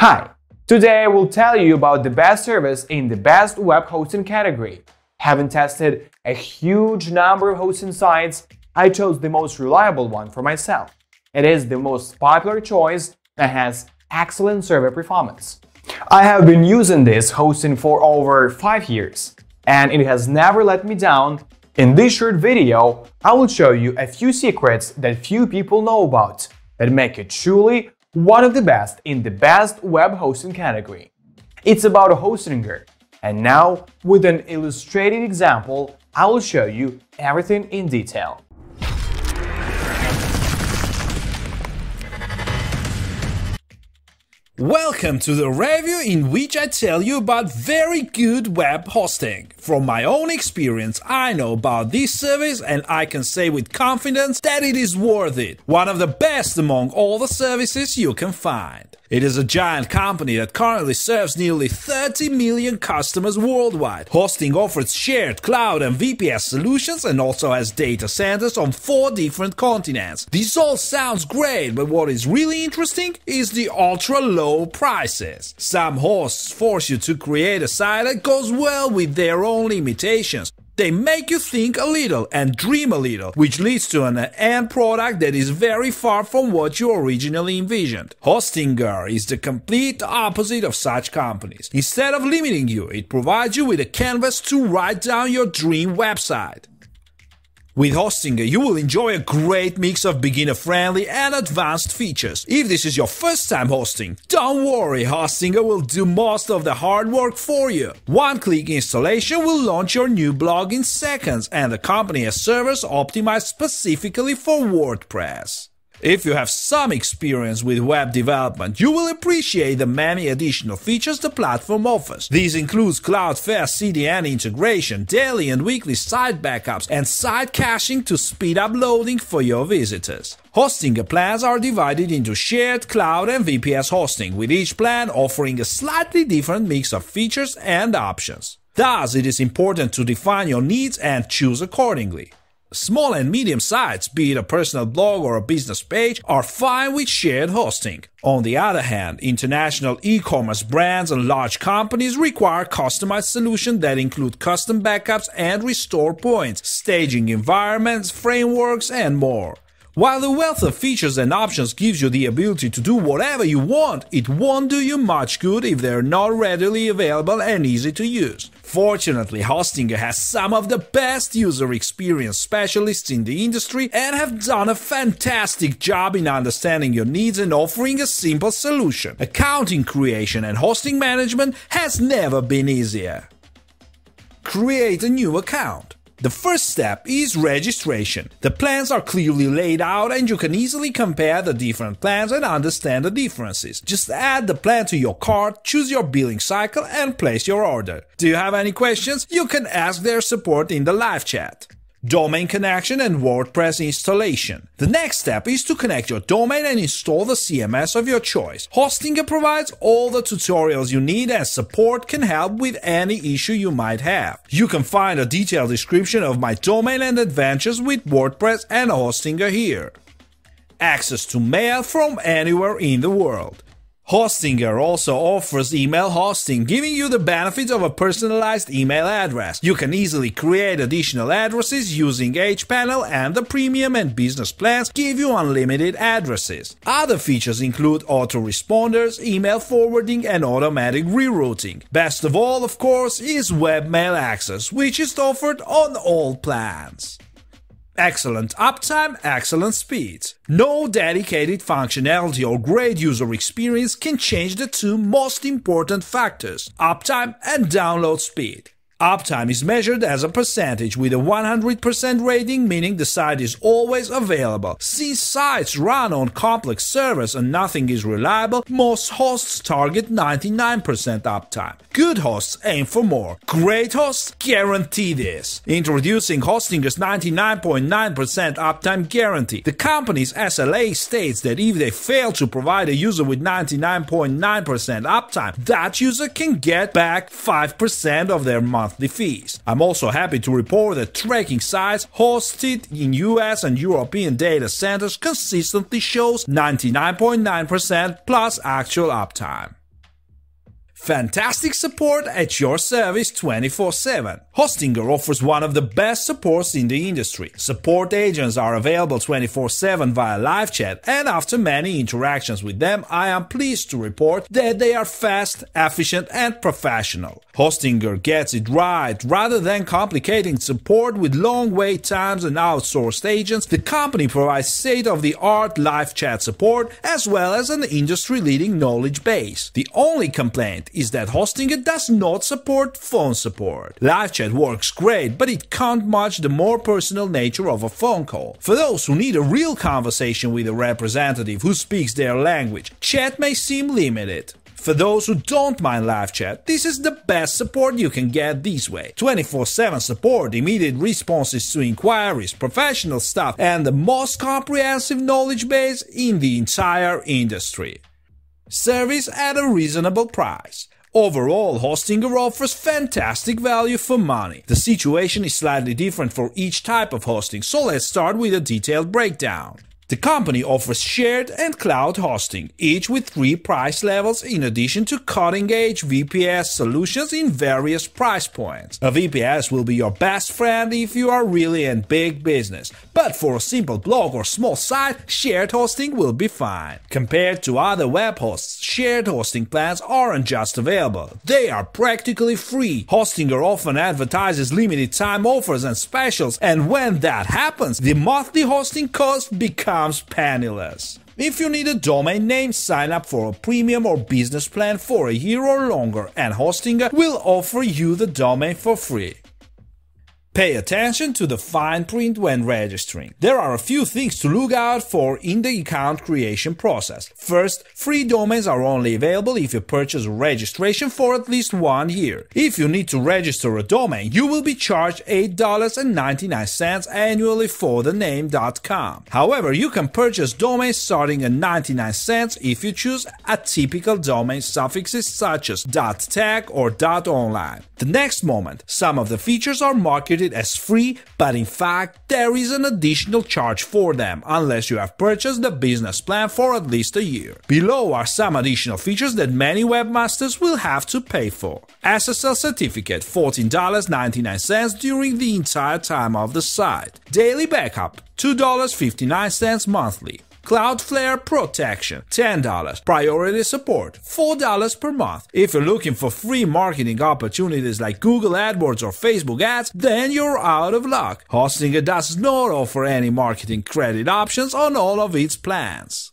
Hi, today I will tell you about the best service in the best web hosting category. Having tested a huge number of hosting sites, I chose the most reliable one for myself. It is the most popular choice and has excellent server performance. I have been using this hosting for over 5 years, and it has never let me down. In this short video, I will show you a few secrets that few people know about that make it truly one of the best in the best web hosting category. It's about a Hostinger, and now with an illustrated example, I will show you everything in detail. Welcome to the review in which I tell you about very good web hosting. From my own experience, I know about this service and I can say with confidence that it is worth it. One of the best among all the services you can find. It is a giant company that currently serves nearly 30 million customers worldwide. Hosting offers shared cloud and VPS solutions and also has data centers on four different continents. This all sounds great, but what is really interesting is the ultra low prices. Some hosts force you to create a site that goes well with their own limitations. They make you think a little and dream a little, which leads to an end product that is very far from what you originally envisioned. Hostinger is the complete opposite of such companies. Instead of limiting you, it provides you with a canvas to write down your dream website. With Hostinger, you will enjoy a great mix of beginner-friendly and advanced features. If this is your first time hosting, don't worry, Hostinger will do most of the hard work for you. One-click installation will launch your new blog in seconds, and the company has servers optimized specifically for WordPress. If you have some experience with web development, you will appreciate the many additional features the platform offers. These include Cloudflare CDN integration, daily and weekly site backups, and site caching to speed up loading for your visitors. Hosting plans are divided into shared cloud and VPS hosting, with each plan offering a slightly different mix of features and options. Thus, it is important to define your needs and choose accordingly. Small and medium sites, be it a personal blog or a business page, are fine with shared hosting. On the other hand, international e-commerce brands and large companies require customized solutions that include custom backups and restore points, staging environments, frameworks, and more. While the wealth of features and options gives you the ability to do whatever you want, it won't do you much good if they're not readily available and easy to use. Fortunately, Hostinger has some of the best user experience specialists in the industry and have done a fantastic job in understanding your needs and offering a simple solution. Accounting creation and hosting management has never been easier. Create a new account. The first step is registration. The plans are clearly laid out and you can easily compare the different plans and understand the differences. Just add the plan to your cart, choose your billing cycle and place your order. Do you have any questions? You can ask their support in the live chat domain connection and WordPress installation. The next step is to connect your domain and install the CMS of your choice. Hostinger provides all the tutorials you need and support can help with any issue you might have. You can find a detailed description of my domain and adventures with WordPress and Hostinger here. Access to mail from anywhere in the world. Hostinger also offers email hosting, giving you the benefits of a personalized email address. You can easily create additional addresses using hPanel and the premium and business plans give you unlimited addresses. Other features include autoresponders, email forwarding, and automatic rerouting. Best of all, of course, is webmail access, which is offered on all plans. Excellent uptime, excellent speed. No dedicated functionality or great user experience can change the two most important factors, uptime and download speed. Uptime is measured as a percentage with a 100% rating, meaning the site is always available. Since sites run on complex servers and nothing is reliable, most hosts target 99% uptime. Good hosts aim for more. Great hosts guarantee this. Introducing Hostinger's 99.9% uptime guarantee. The company's SLA states that if they fail to provide a user with 99.9% uptime, that user can get back 5% of their monthly monthly fees. I'm also happy to report that tracking sites hosted in US and European data centers consistently shows 99.9% plus actual uptime. Fantastic support at your service 24 7. Hostinger offers one of the best supports in the industry. Support agents are available 24 7 via live chat, and after many interactions with them, I am pleased to report that they are fast, efficient, and professional. Hostinger gets it right. Rather than complicating support with long wait times and outsourced agents, the company provides state of the art live chat support as well as an industry leading knowledge base. The only complaint is that Hostinger does not support phone support. Live chat works great, but it can't match the more personal nature of a phone call. For those who need a real conversation with a representative who speaks their language, chat may seem limited. For those who don't mind live chat, this is the best support you can get this way. 24 7 support, immediate responses to inquiries, professional staff, and the most comprehensive knowledge base in the entire industry. Service at a reasonable price. Overall, Hostinger offers fantastic value for money. The situation is slightly different for each type of hosting, so let's start with a detailed breakdown. The company offers shared and cloud hosting, each with three price levels in addition to cutting-edge VPS solutions in various price points. A VPS will be your best friend if you are really in big business, but for a simple blog or small site, shared hosting will be fine. Compared to other web hosts, shared hosting plans aren't just available, they are practically free. Hostinger often advertises limited time offers and specials, and when that happens, the monthly hosting cost becomes becomes penniless. If you need a domain name, sign up for a premium or business plan for a year or longer, and Hostinger will offer you the domain for free. Pay attention to the fine print when registering. There are a few things to look out for in the account creation process. First, free domains are only available if you purchase a registration for at least one year. If you need to register a domain, you will be charged $8.99 annually for the name.com. However, you can purchase domains starting at 99 cents if you choose a typical domain suffixes such as .tech or .online. The next moment, some of the features are marketed as free, but in fact, there is an additional charge for them unless you have purchased the business plan for at least a year. Below are some additional features that many webmasters will have to pay for. SSL certificate $14.99 during the entire time of the site. Daily backup $2.59 monthly. Cloudflare protection $10. Priority support $4 per month. If you're looking for free marketing opportunities like Google AdWords or Facebook ads, then you're out of luck. Hostinger does not offer any marketing credit options on all of its plans.